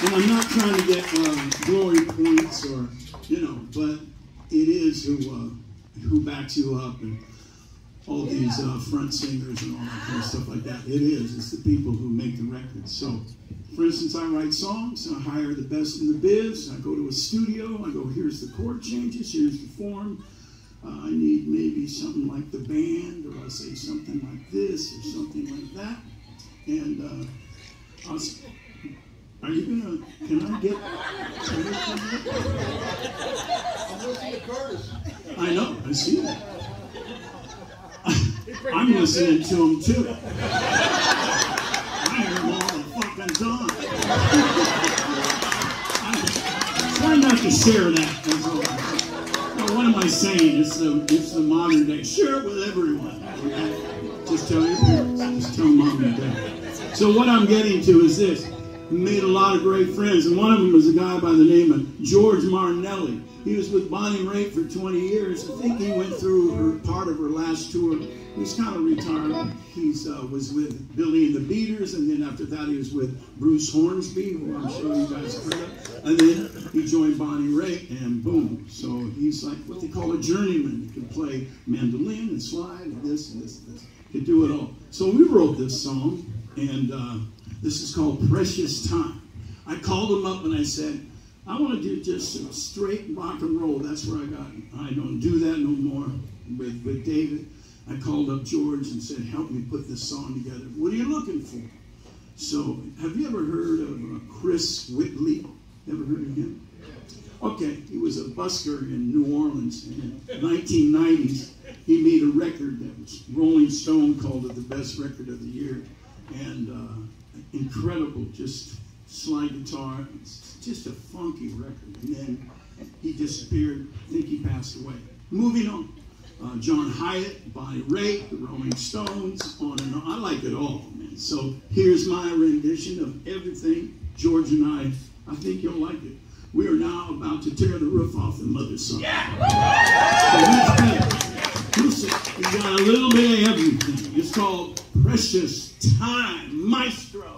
And I'm not trying to get uh, glory points or, you know, but it is who uh, who backs you up and all these uh, front singers and all that kind of stuff like that. It is. It's the people who make the records. So, for instance, I write songs. I hire the best in the biz. I go to a studio. I go, here's the chord changes. Here's the form. Uh, I need maybe something like the band, or I say something like this, or something like that. And uh, I'll, are you gonna? Can I get? I'm listening to Curtis. I know. I see that. I'm listening to him too. I hear him all the fucking time. I try not to share that. That's all. Now, what am I saying? It's the it's the modern day. Share it with everyone. Okay? Just tell your parents. Just tell mom and dad. So what I'm getting to is this. Made a lot of great friends, and one of them was a guy by the name of George Marinelli. He was with Bonnie Raitt for 20 years. I think he went through her part of her last tour. He's kind of retired. He uh, was with Billy and the Beaters, and then after that he was with Bruce Hornsby, who I'm sure you guys have heard of. And then he joined Bonnie Raitt, and boom. So he's like what they call a journeyman. He can play mandolin and slide and this and this and this. He can do it all. So we wrote this song, and uh, this is called Precious Time. I called him up and I said, I want to do just some straight rock and roll. That's where I got. I don't do that no more with, with David. I called up George and said, help me put this song together. What are you looking for? So, have you ever heard of uh, Chris Whitley? Ever heard of him? Okay, he was a busker in New Orleans. In the 1990s, he made a record that was Rolling Stone called it the best record of the year. And uh, incredible, just slide guitar. It's just a funky record. And then he disappeared. I think he passed away. Moving on. Uh, John Hiatt, Bonnie Raitt, the Rolling Stones, on and on. I like it all, man. So here's my rendition of everything. George and I, I think you'll like it. We are now about to tear the roof off the mother son. Yeah. So Listen, we got a little bit of everything. It's called Precious Time, Maestro.